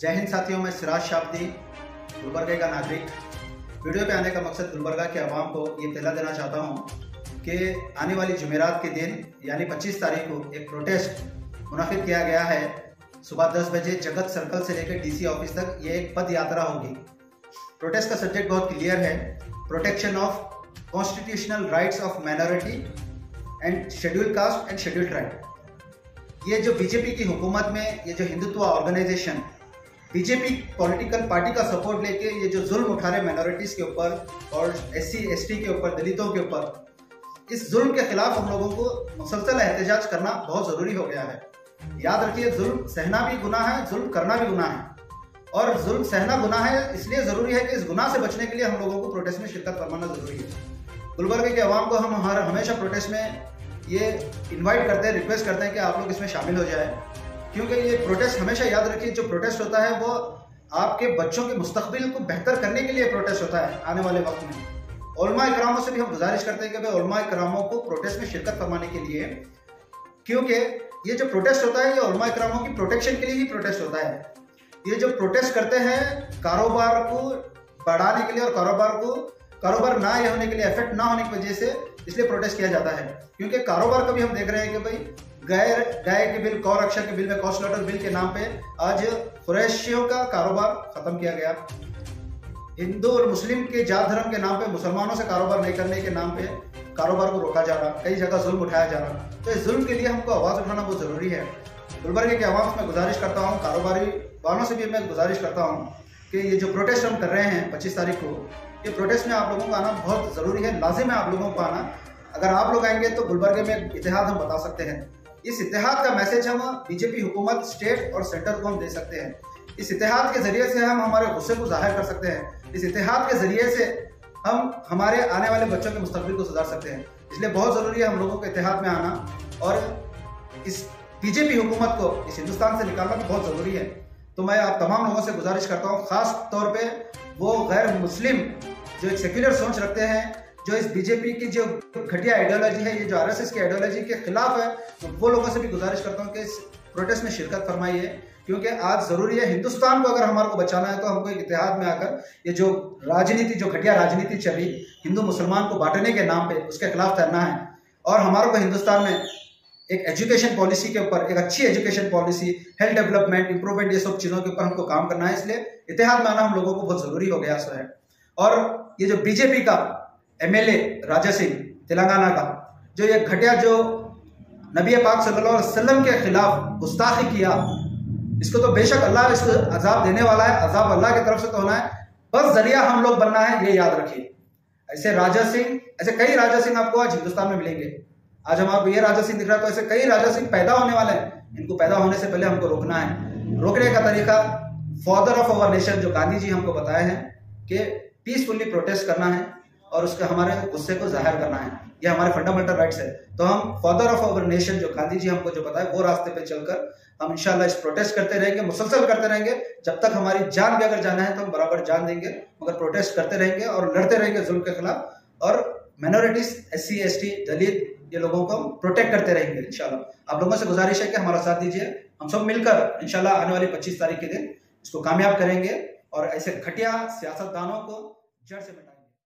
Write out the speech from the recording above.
जय हिंद साथियों, मैं सिराज शाब्दी, गुलबर्गे का नागरिक। वीडियो पे आने का मकसद गुलबर्गा के आवाम को ये इतला देना चाहता हूँ कि आने वाली जुमेरात के दिन, यानी 25 तारीख को एक प्रोटेस्ट मुनद किया गया है। सुबह 10 बजे जगत सर्कल से लेकर डीसी ऑफ़िस तक ये एक पद यात्रा होगी। प्रोटेस्ट का सब्जेक्ट बहुत क्लियर है। Protection of constitutional rights of minority and schedule caste and schedule tribe ये जो बीजेपी की हुकूमत में ये जो Hindutva organisation BJP political party का सपोर्ट लेके ये जो जुल्म उठा रहे माइनॉरिटीज के ऊपर और एस सी के ऊपर, दलितों के ऊपर, इस जुल्म के खिलाफ हम लोगों को मुसलसल एहतजाज करना बहुत ज़रूरी हो गया है। याद रखिए, जुल्म सहना भी गुना है, जुल्म करना भी गुना है। और जुल्म सहना गुना है, इसलिए ज़रूरी है कि इस गुना से बचने के लिए हम लोगों को प्रोटेस्ट में शिरकत करवाना ज़रूरी है। गुलबर्ग के अवाम को हम हर, हमेशा प्रोटेस्ट में ये इनवाइट करते हैं रिक्वेस्ट करते हैं कि आप लोग इसमें शामिल हो जाए। क्योंकि ये प्रोटेस्ट हमेशा याद रखिए, जो प्रोटेस्ट होता है, वो आपके बच्चों के मुस्तबिल को बेहतर करने के लिए प्रोटेस्ट होता है, आने वाले वक्त में। ओलमा करामों से भी हम गुजारिश करते हैं कि भाई ओलमा करामों को प्रोटेस्ट में शिरकत करवाने के लिए, क्योंकि ये जो प्रोटेस्ट होता है, ये ओलमा करामों की प्रोटेक्शन के लिए ही प्रोटेस्ट होता है। ये जो प्रोटेस्ट करते हैं, कारोबार को बढ़ाने के लिए और कारोबार को, कारोबार ना होने के लिए इफ़ेक्ट ना होने की वजह से इसलिए प्रोटेस्ट किया जाता है। क्योंकि कारोबार का भी हम देख रहे हैं कि भाई गैर गाय के बिल गौ रक्षा के बिल में कॉस्ट लॉटर बिल के नाम पे आज कुरैशियों का कारोबार खत्म किया गया। हिंदू और मुस्लिम के जात धर्म के नाम पे, मुसलमानों से कारोबार नहीं करने के नाम पे कारोबार को रोका जा रहा कई जगह जुल्म उठाया जा रहा तो इस जुल्म के लिए हमको आवाज़ उठाना बहुत ज़रूरी है। गुलबर्गे के आवाम में गुजारिश करता हूँ, कारोबारी वालों से भी मैं गुजारिश करता हूँ कि ये जो प्रोटेस्ट हम कर रहे हैं पच्चीस तारीख को, ये प्रोटेस्ट में आप लोगों को आना बहुत ज़रूरी है, लाजिम है आप लोगों को आना। अगर आप लोग आएँगे तो गुलबर्गे में इतिहास हम बता सकते हैं। इस इतिहाद का मैसेज हम बीजेपी हुकूमत, स्टेट और सेंटर को हम दे सकते हैं। इस इतिहाद के ज़रिए से हम हमारे गुस्से को ज़ाहिर कर सकते हैं। इस इतिहाद के ज़रिए से हम हमारे आने वाले बच्चों के मुस्तबिल को सुधार सकते हैं। इसलिए बहुत ज़रूरी है हम लोगों को इतिहाद में आना और इस बीजेपी हुकूमत को इस हिंदुस्तान से निकालना बहुत ज़रूरी है। तो मैं आप तमाम लोगों से गुजारिश करता हूँ, ख़ास तौर पर वो गैर मुस्लिम जो एक सेक्युलर सोच रखते हैं जो इस बीजेपी की जो घटिया आइडियोलॉजी है, ये जो आरएसएस की आइडियोलॉजी के खिलाफ है तो वो लोगों से भी गुजारिश करता हूँ कि इस प्रोटेस्ट में शिरकत फरमाइए, क्योंकि आज ज़रूरी है हिंदुस्तान को अगर हमारे को बचाना है तो हमको एक इतिहाद में आकर ये जो राजनीति, जो घटिया राजनीति चली हिंदू मुसलमान को बांटने के नाम पे उसके खिलाफ तैरना है। और हमारे को हिंदुस्तान में एक एजुकेशन पॉलिसी के ऊपर, एक अच्छी education policy health development improvement ये सब चीज़ों के ऊपर हमको काम करना है, इसलिए इतिहाद में आना हम लोगों को बहुत ज़रूरी हो गया है और ये जो बीजेपी का एमएलए राजा सिंह तेलंगाना का जो ये घटिया जो नबी पाक सल्लल्लाहु अलैहि वसल्लम के खिलाफ गुस्ताखी किया, इसको तो बेशक अल्लाह इसको अजाब देने वाला है, अजाब अल्लाह की तरफ़ से तो होना है, बस ज़रिया हम लोग बनना है, ये याद रखिए। ऐसे राजा सिंह, ऐसे कई राजा सिंह आपको आज हिंदुस्तान में मिलेंगे। आज हम आपको ये राजा सिंह दिख रहा है तो ऐसे कई राजा सिंह पैदा होने वाले हैं। इनको पैदा होने से पहले हमको रोकना है। रोकने का तरीका फादर ऑफ़ अवर नेशन जो गांधी जी हमको बताए हैं कि पीसफुली प्रोटेस्ट करना है। और उसके हमारे गुस्से को ज़ाहिर करना है। ये हमारे फंडामेंटल राइट्स है। तो हम फादर ऑफ़ अवर नेशन जो गांधी जी हमको जो बताए, वो रास्ते पे चलकर हम इंशाल्लाह इस प्रोटेस्ट करते रहेंगे, मुसलसल करते रहेंगे। जब तक हमारी जान भी अगर जाना है तो हम बराबर जान देंगे, मगर प्रोटेस्ट करते रहेंगे और लड़ते रहेंगे जुल्म के खिलाफ। और माइनॉरिटीज एस सी दलित, ये लोगों को प्रोटेक्ट करते रहेंगे इंशाल्लाह। आप लोगों से गुजारिश है कि हमारा साथ दीजिए। हम सब मिलकर इंशाल्लाह आने वाली पच्चीस तारीख के दिन इसको कामयाब करेंगे और ऐसे घटिया सियासतदानों को जड़ से मिटा